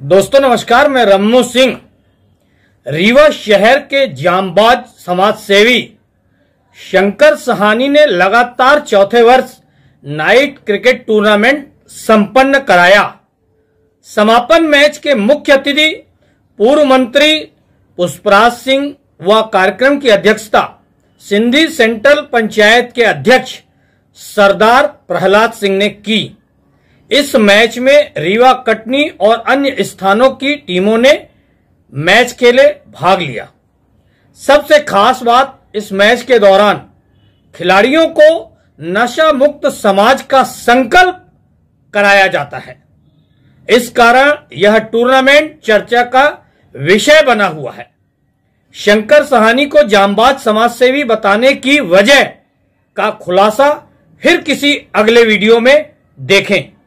दोस्तों, नमस्कार, मैं रम्मू सिंह। रीवा शहर के जामबाज समाज सेवी शंकर सहानी ने लगातार चौथे वर्ष नाइट क्रिकेट टूर्नामेंट संपन्न कराया। समापन मैच के मुख्य अतिथि पूर्व मंत्री पुष्पराज सिंह व कार्यक्रम की अध्यक्षता सिंधी सेंट्रल पंचायत के अध्यक्ष सरदार प्रहलाद सिंह ने की। इस मैच में रीवा कटनी और अन्य स्थानों की टीमों ने मैच के लिए भाग लिया। सबसे खास बात इस मैच के दौरान, खिलाड़ियों को नशा मुक्त समाज का संकल्प कराया जाता है। इस कारण यह टूर्नामेंट चर्चा का विषय बना हुआ है। शंकर सहानी को जामबाज समाज सेवी बताने की वजह का खुलासा फिर किसी अगले वीडियो में देखें।